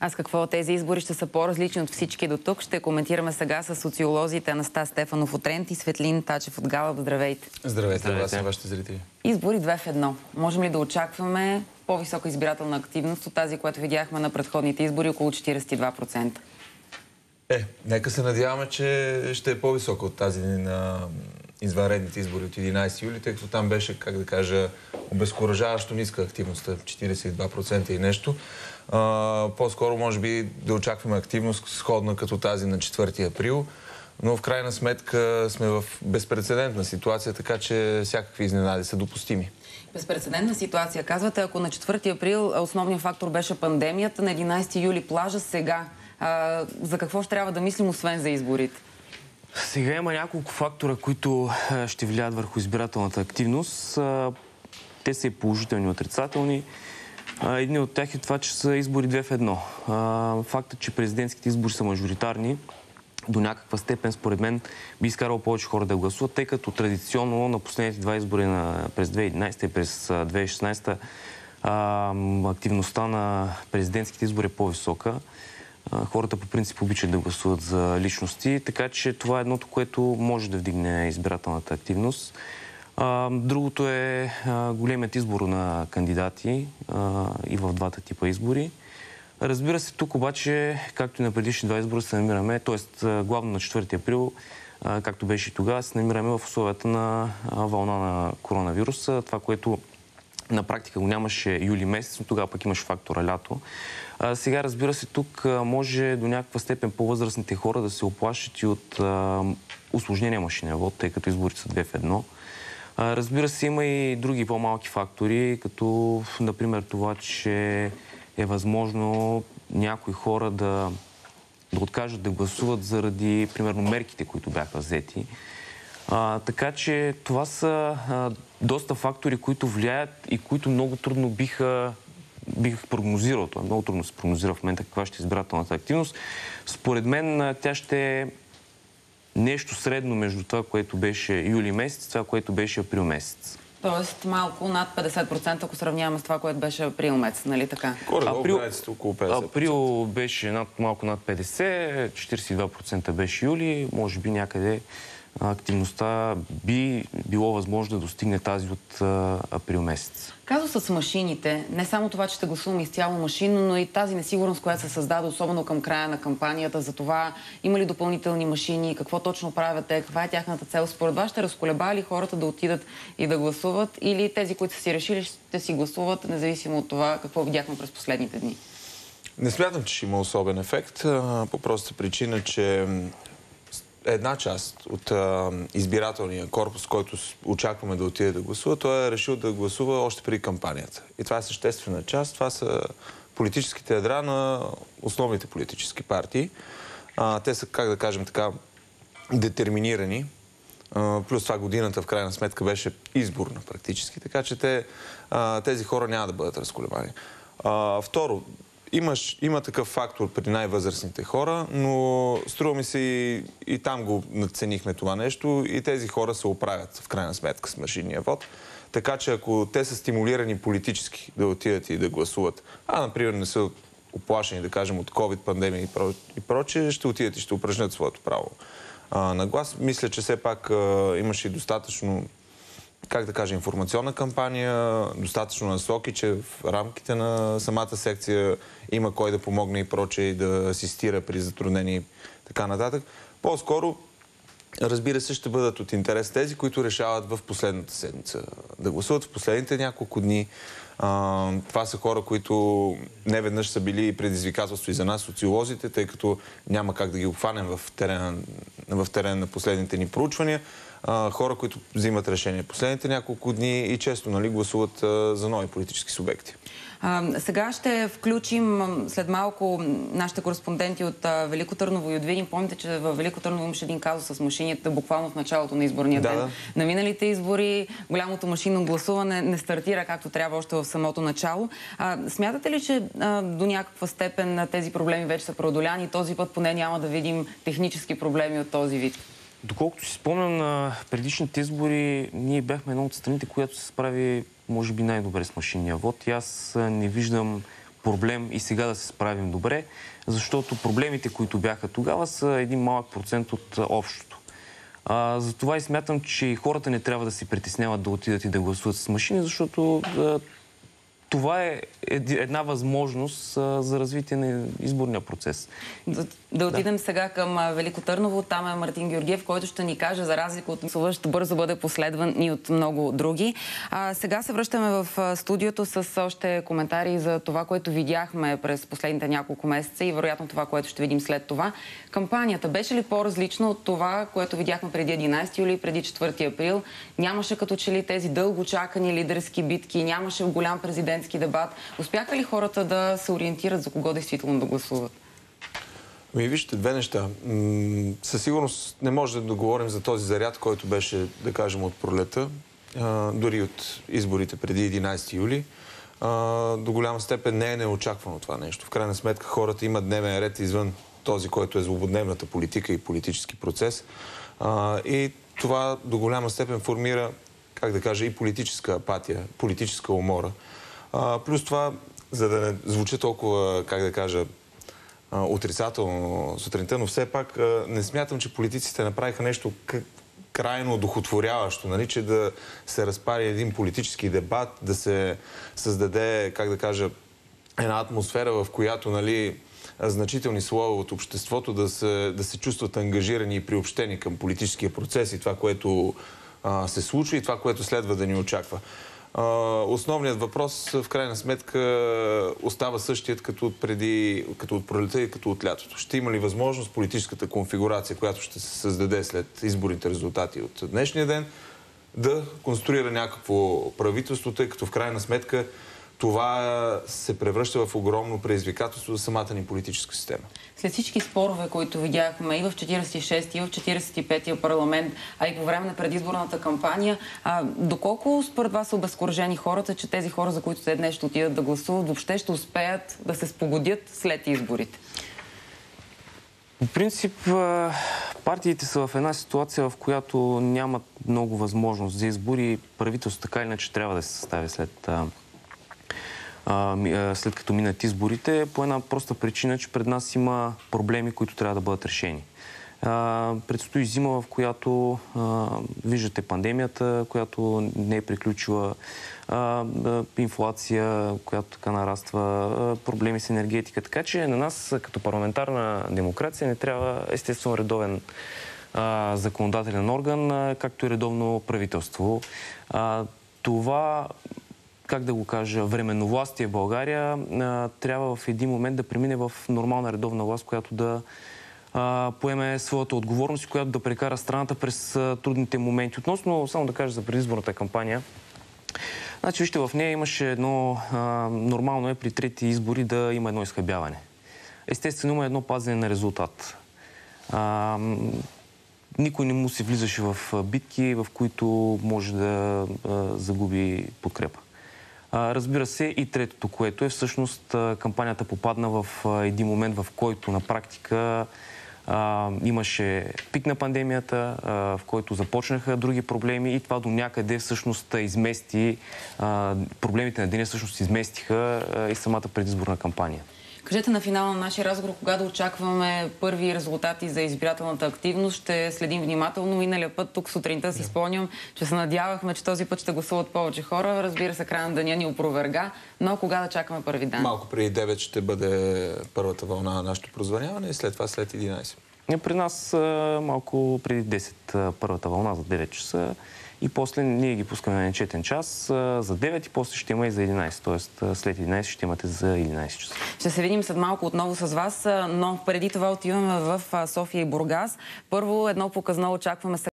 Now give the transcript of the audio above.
А с какво тези избори ще са по-различни от всички до тук? Ще коментираме сега с социолозите Анастас Стефанов от Трент и Светлин Тачев от Галъп. Здравейте! Здравейте, Здравейте. вашите зрители. Избори 2 в 1. Можем ли да очакваме по-висока избирателна активност от тази, която видяхме на предходните избори, около 42%? Е, нека се надяваме, че ще е по-висока от тази на извънредните избори от 11 юли, тъй като там беше, как да кажа, обезкуражаващо ниска активността, 42% и нещо. по-скоро, може би, да очакваме активност сходна като тази на 4 април, но в крайна сметка сме в безпредседентна ситуация, така че всякакви изненади са допустими. Безпредседентна ситуация. Казвате, ако на 4 април основният фактор беше пандемията, на 11 юли плажа сега. А, за какво ще трябва да мислим, освен за изборите? Сега има няколко фактора, които ще влияят върху избирателната активност. Те са и положителни и отрицателни. Един от тях е това, че са избори две в едно. Фактът, че президентските избори са мажоритарни, до някаква степен, според мен, би изкарал повече хора да гласуват, тъй като традиционно на последните два избори на, през 2011 и през 2016 активността на президентските избори е по-висока. Хората по принцип обичат да гласуват за личности, така че това е едното, което може да вдигне избирателната активност. Другото е големият избор на кандидати и в двата типа избори. Разбира се, тук обаче, както и на предишни два избора се намираме, т.е. главно на 4 април, както беше и тогава, се намираме в условията на вълна на коронавируса. Това, което на практика го нямаше юли месец, но тогава пък имаше фактора лято. А, сега, разбира се, тук може до някаква степен по-възрастните хора да се оплашат и от усложнения машинен вод, тъй като изборите са две в едно. А, разбира се, има и други по-малки фактори, като, например, това, че е възможно някои хора да, да откажат да гласуват заради, примерно, мерките, които бяха взети. А, така че това са а, доста фактори, които влияят и които много трудно биха бих прогнозирал. Това е много трудно да се прогнозира в момента каква ще е избирателната активност. Според мен тя ще е нещо средно между това, което беше юли месец, това, което беше април месец. Тоест малко над 50%, ако сравняваме с това, което беше април месец, нали така? Горе, април, около 50%. Април беше над, малко над 50%, 42% беше юли, може би някъде активността би било възможно да достигне тази от април месец. Казва с машините, не само това, че ще гласуваме изцяло машинно, но и тази несигурност, която се създаде, особено към края на кампанията, за това има ли допълнителни машини, какво точно правят те, каква е тяхната цел. Според вас ще разколеба ли хората да отидат и да гласуват или тези, които са си решили, ще си гласуват, независимо от това какво видяхме през последните дни? Не смятам, че ще има особен ефект, по проста причина, че една част от а, избирателния корпус, който очакваме да отиде да гласува, той е решил да гласува още преди кампанията. И това е съществена част. Това са политическите ядра на основните политически партии. А, те са, как да кажем така, детерминирани. А, плюс това годината в крайна сметка беше изборна практически, така че те, а, тези хора няма да бъдат разколебани. второ, имаш, има такъв фактор при най-възрастните хора, но струва ми се и, и там го надценихме това нещо и тези хора се оправят в крайна сметка с машинния вод. Така че ако те са стимулирани политически да отидат и да гласуват, а например не са оплашени, да кажем, от COVID, пандемия и, про, и прочее, ще отидат и ще упражнят своето право а, на глас. Мисля, че все пак а, имаше и достатъчно как да кажа, информационна кампания, достатъчно насоки, че в рамките на самата секция има кой да помогне и проче и да асистира при затруднени и така нататък. По-скоро, разбира се, ще бъдат от интерес тези, които решават в последната седмица да гласуват в последните няколко дни. А, това са хора, които не веднъж са били предизвикателство и за нас, социолозите, тъй като няма как да ги обхванем в терена, в терена на последните ни проучвания хора, които взимат решения последните няколко дни и често нали, гласуват за нови политически субекти. А, сега ще включим след малко нашите кореспонденти от а, Велико Търново и от Видин. Помните, че в Велико Търново имаше един казус с машините буквално в началото на изборния да, ден. Да. На миналите избори голямото машинно гласуване не стартира както трябва още в самото начало. А, смятате ли, че а, до някаква степен тези проблеми вече са преодоляни този път поне няма да видим технически проблеми от този вид? Доколкото си спомням на предишните избори, ние бяхме една от страните, която се справи, може би, най-добре с машинния вод. И аз не виждам проблем и сега да се справим добре, защото проблемите, които бяха тогава, са един малък процент от общото. А, затова и смятам, че хората не трябва да се притесняват да отидат и да гласуват с машини, защото а, това е една възможност за развитие на изборния процес. Да, да отидем да. сега към Велико Търново. Там е Мартин Георгиев, който ще ни каже, за разлика от Сува, ще бързо бъде последван и от много други. А, сега се връщаме в студиото с още коментари за това, което видяхме през последните няколко месеца и вероятно това, което ще видим след това. Кампанията беше ли по-различна от това, което видяхме преди 11 юли, преди 4 април? Нямаше като че ли тези дълго чакани лидерски битки, нямаше голям президентски дебат. Успяха ли хората да се ориентират за кого действително да гласуват? Ми вижте, две неща. със сигурност не може да говорим за този заряд, който беше, да кажем, от пролета, дори от изборите преди 11 юли. до голяма степен не е неочаквано това нещо. В крайна сметка хората имат дневен ред извън този, който е злободневната политика и политически процес. и това до голяма степен формира, как да кажа, и политическа апатия, политическа умора. Плюс това, за да не звучи толкова, как да кажа, отрицателно сутринта, но все пак не смятам, че политиците направиха нещо крайно духотворяващо, нали? че да се разпари един политически дебат, да се създаде, как да кажа, една атмосфера, в която нали, значителни слои от обществото да се, да се чувстват ангажирани и приобщени към политическия процес и това, което а, се случва и това, което следва да ни очаква. Основният въпрос в крайна сметка остава същият като от преди, като от пролета и като от лятото. Ще има ли възможност политическата конфигурация, която ще се създаде след изборните резултати от днешния ден, да конструира някакво правителство, тъй като в крайна сметка това се превръща в огромно предизвикателство за самата ни политическа система. След всички спорове, които видяхме и в 46 и в 45-я парламент, а и по време на предизборната кампания, а, доколко според вас са обезкуражени хората, че тези хора, за които те днес ще отидат да гласуват, въобще ще успеят да се спогодят след изборите? В принцип, партиите са в една ситуация, в която нямат много възможност за избори. Правителството така или иначе трябва да се състави след след като минат изборите, по една проста причина, че пред нас има проблеми, които трябва да бъдат решени. Предстои зима, в която виждате пандемията, която не е приключила, инфлация, която така нараства, проблеми с енергетика. Така че на нас като парламентарна демокрация не трябва естествено редовен законодателен орган, както и редовно правителство. Това как да го кажа, временновластие в България а, трябва в един момент да премине в нормална редовна власт, която да а, поеме своята отговорност и която да прекара страната през а, трудните моменти. Относно, само да кажа за предизборната кампания, значи вижте, в нея имаше едно, нормално е при трети избори да има едно изхъбяване. Естествено има едно пазене на резултат. никой не му се влизаше в битки, в които може да загуби подкрепа. Разбира се, и третото, което е всъщност кампанията попадна в един момент, в който на практика имаше пик на пандемията, в който започнаха други проблеми и това до някъде всъщност измести, проблемите на деня всъщност изместиха и самата предизборна кампания. Кажете на финала на нашия разговор, кога да очакваме първи резултати за избирателната активност. Ще следим внимателно. Миналия път, тук сутринта си спомням, че се надявахме, че този път ще гласуват повече хора. Разбира се, края на деня ни опроверга. Но кога да чакаме първи ден? Малко преди 9 ще бъде първата вълна на нашето прозваняване и след това след 11. При нас малко преди 10 първата вълна за 9 часа и после ние ги пускаме на нечетен час за 9 и после ще има и за 11. Тоест след 11 ще имате за 11 часа. Ще се видим след малко отново с вас, но преди това отиваме в София и Бургас. Първо едно показно очакваме